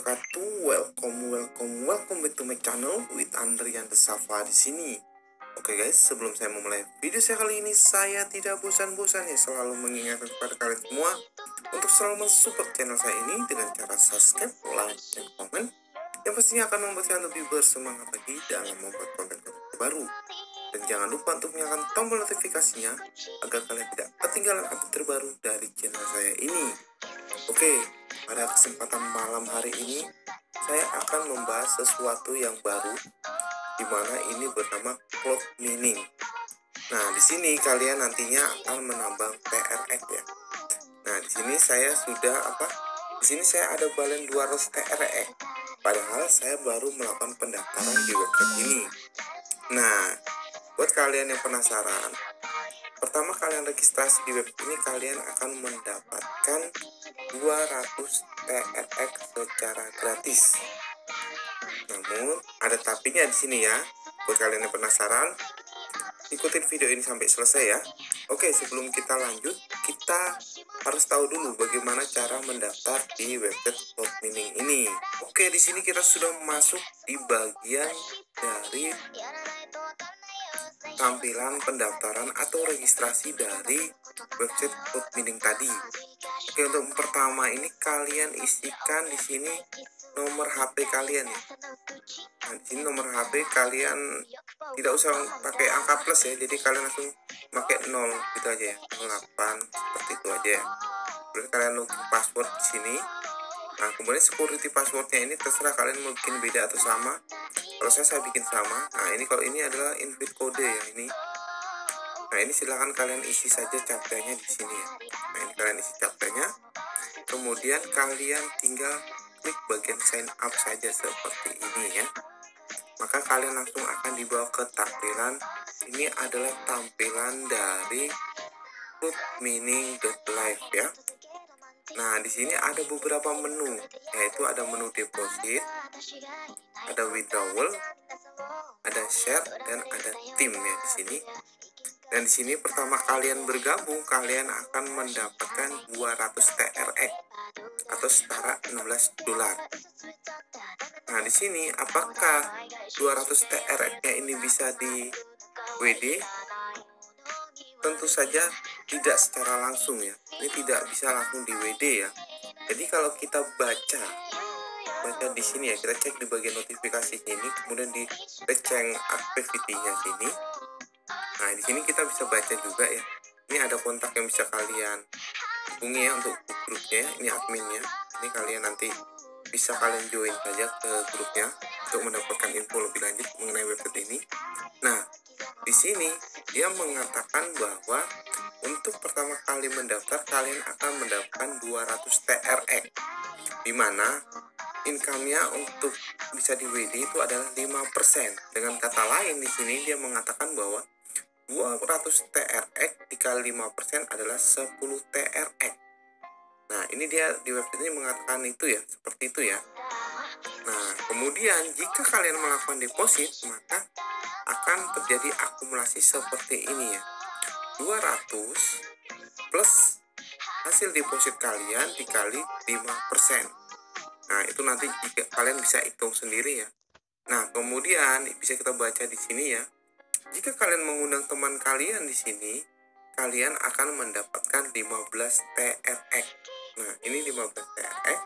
wabarakatuh. Welcome, welcome, welcome back to my channel with Andrian the Safa di sini. Oke guys, sebelum saya memulai video saya kali ini, saya tidak bosan-bosan ya selalu mengingatkan kepada kalian semua untuk selalu mensupport channel saya ini dengan cara subscribe, like, dan komen yang pastinya akan membuat kalian lebih bersemangat lagi dalam membuat konten-konten baru. Dan jangan lupa untuk menyalakan tombol notifikasinya agar kalian tidak ketinggalan update terbaru dari channel saya ini. Oke, pada kesempatan malam hari ini saya akan membahas sesuatu yang baru di mana ini bernama cloud mining. Nah, di sini kalian nantinya akan menambang TRX ya. Nah, di sini saya sudah apa? Di sini saya ada balen 200 TRX. Padahal saya baru melakukan pendaftaran di website ini. Nah, buat kalian yang penasaran, pertama kalian registrasi di web ini kalian akan mendapatkan 200 TRX secara gratis. Namun ada tapinya di sini ya. Buat kalian yang penasaran, ikutin video ini sampai selesai ya. Oke, sebelum kita lanjut, kita harus tahu dulu bagaimana cara mendaftar di website Cloud Mining ini. Oke, di sini kita sudah masuk di bagian dari tampilan pendaftaran atau registrasi dari website Cloud Mining tadi. Oke, untuk pertama ini kalian isikan di sini nomor HP kalian ya. Nah, di sini nomor HP kalian tidak usah pakai angka plus ya, jadi kalian langsung pakai 0 gitu aja ya. 08 seperti itu aja ya. Terus kalian login password di sini. Nah, kemudian security passwordnya ini terserah kalian mau bikin beda atau sama. Kalau saya saya bikin sama. Nah, ini kalau ini adalah invite code ya ini. Nah, ini silahkan kalian isi saja captchanya di sini ya. Nah, ini kalian isi captchanya. Kemudian kalian tinggal klik bagian sign up saja seperti ini ya. Maka kalian langsung akan dibawa ke tampilan ini adalah tampilan dari clubmining.live ya. Nah, di sini ada beberapa menu, yaitu ada menu deposit, ada withdrawal, ada share dan ada tim ya di sini. Dan di sini pertama kalian bergabung, kalian akan mendapatkan 200 TRX atau setara 16 dolar. Nah, di sini apakah 200 TRX-nya ini bisa di WD? Tentu saja tidak secara langsung ya. Ini tidak bisa langsung di WD ya. Jadi kalau kita baca baca di sini ya, kita cek di bagian notifikasi ini, kemudian di receng activity-nya sini. Nah, di sini kita bisa baca juga ya. Ini ada kontak yang bisa kalian hubungi ya untuk grupnya, ini adminnya. Ini kalian nanti bisa kalian join saja ke grupnya untuk mendapatkan info lebih lanjut mengenai website ini. Nah, di sini dia mengatakan bahwa untuk pertama kali mendaftar kalian akan mendapatkan 200 TRX di mana income-nya untuk bisa di WD itu adalah 5%. Dengan kata lain di sini dia mengatakan bahwa 200 TRX dikali 5% adalah 10 TRX. Nah, ini dia di website ini mengatakan itu ya, seperti itu ya. Nah, kemudian jika kalian melakukan deposit, maka akan terjadi akumulasi seperti ini ya. 200 plus hasil deposit kalian dikali 5%. Nah, itu nanti jika kalian bisa hitung sendiri ya. Nah, kemudian bisa kita baca di sini ya. Jika kalian mengundang teman kalian di sini, kalian akan mendapatkan 15 TRX. Nah, ini 15 TRX.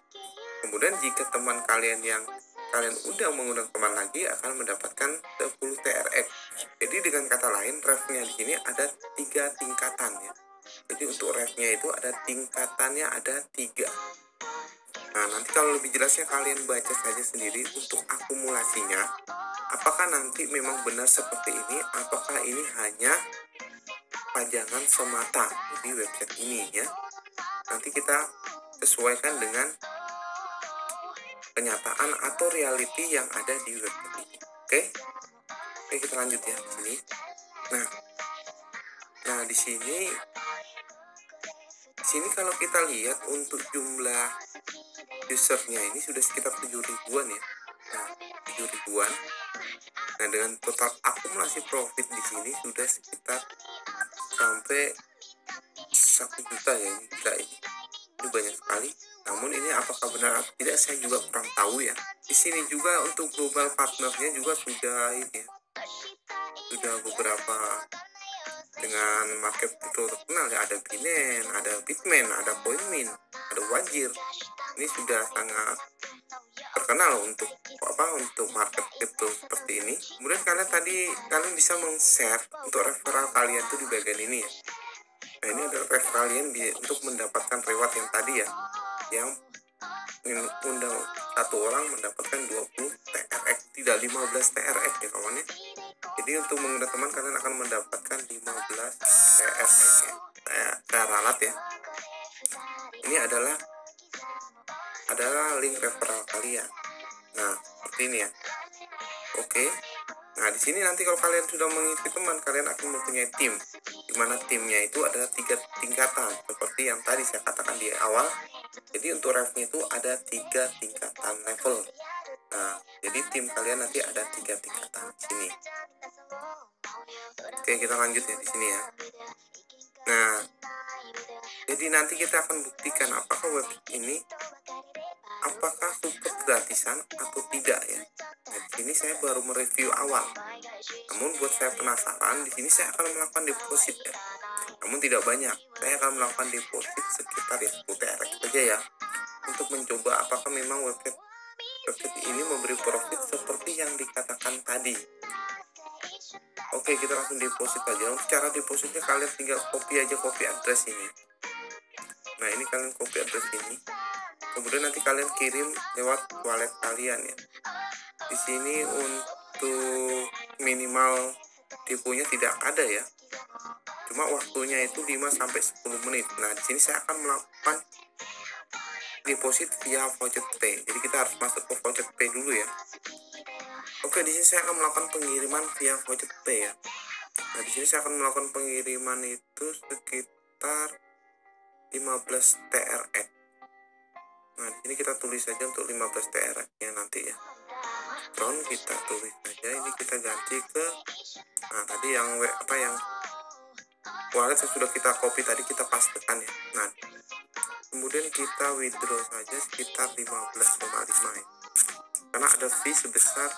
Kemudian jika teman kalian yang kalian udah mengundang teman lagi akan mendapatkan 10 TRX. Jadi dengan kata lain, refnya di sini ada tiga tingkatan ya. Jadi untuk refnya itu ada tingkatannya ada tiga. Nah, nanti kalau lebih jelasnya kalian baca saja sendiri untuk akumulasinya. Apakah nanti memang benar seperti ini? Apakah ini hanya pajangan semata di website ini ya? Nanti kita sesuaikan dengan kenyataan atau reality yang ada di website ini. Oke? Oke, kita lanjut ya di sini. Nah, nah di sini sini kalau kita lihat untuk jumlah usernya ini sudah sekitar 7 ribuan ya. Nah 7 ribuan. Nah dengan total akumulasi profit di sini sudah sekitar sampai satu juta ya ini gila ini. Ini banyak sekali. Namun ini apakah benar atau tidak saya juga kurang tahu ya. Di sini juga untuk global partnernya juga sudah ini ya, sudah beberapa dengan market itu terkenal ya. Ada Binance, ada Bitmain, ada Coinmin, ada Wajir. Ini sudah sangat terkenal untuk apa untuk market crypto seperti ini. Kemudian kalian tadi kalian bisa meng-share untuk referral kalian tuh di bagian ini ya. Nah ini adalah referral kalian untuk mendapatkan reward yang tadi ya, yang undang satu orang mendapatkan 20 TRX tidak 15 TRX ya kawannya jadi untuk mengundang teman kalian akan mendapatkan 15 TRX ya ralat ya ini adalah adalah link referral kalian. Nah seperti ini ya. Oke. Nah di sini nanti kalau kalian sudah mengisi teman kalian akan mempunyai tim di mana timnya itu adalah tiga tingkatan seperti yang tadi saya katakan di awal. Jadi untuk refnya itu ada tiga tingkatan level. Nah jadi tim kalian nanti ada tiga tingkatan di sini. Oke kita lanjut ya di sini ya. Nah jadi nanti kita akan buktikan apakah web ini apakah super gratisan atau tidak ya? Nah, di sini saya baru mereview awal. Namun buat saya penasaran di sini saya akan melakukan deposit ya. Namun tidak banyak. Saya akan melakukan deposit sekitar ya 10 TRX saja ya. Untuk mencoba apakah memang website website ini memberi profit seperti yang dikatakan tadi. Oke kita langsung deposit aja. Untuk cara depositnya kalian tinggal copy aja copy address ini. Nah ini kalian copy address ini kemudian nanti kalian kirim lewat wallet kalian ya. Di sini untuk minimal deponya tidak ada ya. Cuma waktunya itu 5 sampai 10 menit. Nah di sini saya akan melakukan deposit via voucher pay. Jadi kita harus masuk ke voucher pay dulu ya. Oke di sini saya akan melakukan pengiriman via voucher pay ya. Nah di sini saya akan melakukan pengiriman itu sekitar 15 TRX nah di sini kita tulis saja untuk 15 TRX ya nanti ya. Tron kita tulis saja ini kita ganti ke nah tadi yang apa yang wallet yang sudah kita copy tadi kita pastekan ya. Nah kemudian kita withdraw saja sekitar 15,5 ya. Karena ada fee sebesar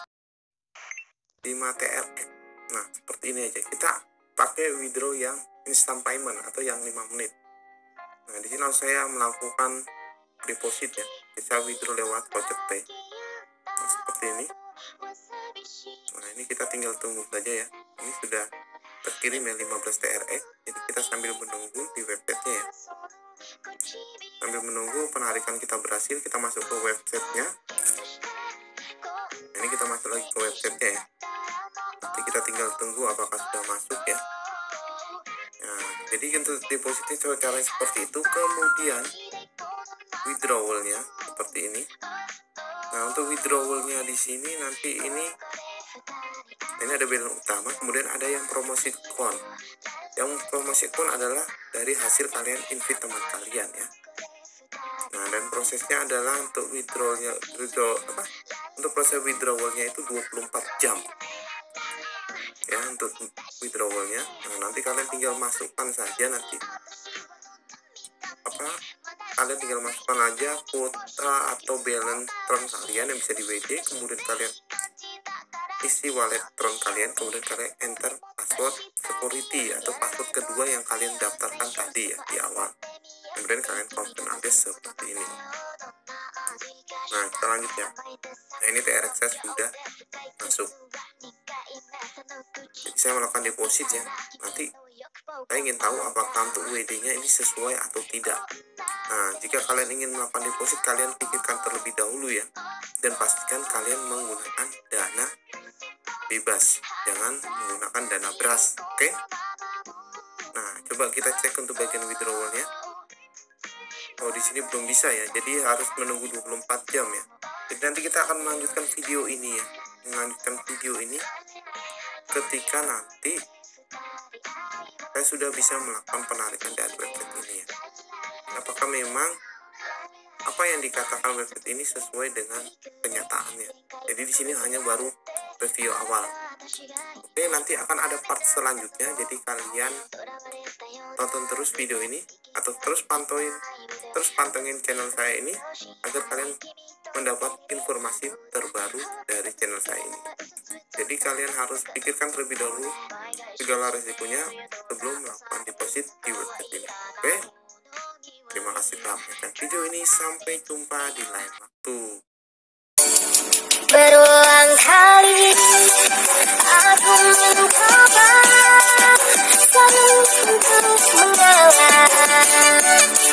5 TRX nah seperti ini aja. Kita pakai withdraw yang instant payment atau yang 5 menit. Nah di sini saya melakukan deposit ya. Bisa withdraw lewat voucher pay. Nah, seperti ini. Nah ini kita tinggal tunggu saja ya. Ini sudah terkirim ya 15 TRX jadi kita sambil menunggu di websitenya ya. Sambil menunggu penarikan kita berhasil kita masuk ke websitenya. Ini kita masuk lagi ke websitenya ya. Nanti kita tinggal tunggu apakah sudah masuk ya. Nah jadi untuk depositnya cara seperti itu. Kemudian withdrawalnya seperti ini. Nah untuk withdrawalnya di sini nanti ini ini ada balance utama kemudian ada yang promosi kon yang promosi kon adalah dari hasil kalian invite teman kalian ya. Nah dan prosesnya adalah untuk withdrawalnya withdraw apa? Untuk proses withdrawalnya itu 24 jam. Ya untuk withdrawalnya. Nah nanti kalian tinggal masukkan saja nanti apa kalian tinggal masukkan aja kuota atau balance tron kalian yang bisa di WD kemudian kalian isi wallet tron kalian kemudian kalian enter password security atau password kedua yang kalian daftarkan tadi ya di awal. Kemudian kalian confirm aja seperti ini. Nah kita lanjut ya. Nah ini TRX saya sudah masuk. Jadi saya melakukan deposit ya. Nanti saya ingin tahu apakah untuk WD nya ini sesuai atau tidak. Nah jika kalian ingin melakukan deposit kalian pikirkan terlebih dahulu ya. Dan pastikan kalian menggunakan dana bebas. Jangan menggunakan dana beras oke? Okay? nah coba kita cek untuk bagian withdrawalnya. Oh di sini belum bisa ya. Jadi harus menunggu 24 jam ya. Jadi nanti kita akan melanjutkan video ini ya. Melanjutkan video ini ketika nanti saya sudah bisa melakukan penarikan dari website ini ya. Apakah memang apa yang dikatakan website ini sesuai dengan kenyataannya? Jadi di sini hanya baru review awal. Oke, nanti akan ada part selanjutnya, jadi kalian tonton terus video ini atau terus pantauin terus pantengin channel saya ini agar kalian mendapat informasi terbaru dari channel saya ini. Jadi kalian harus pikirkan terlebih dahulu segala resikonya sebelum melakukan deposit di website ini. Oke? Terima kasih telah menonton video ini. Sampai jumpa di lain waktu. Berulang kali aku mencoba selalu untuk mengalah.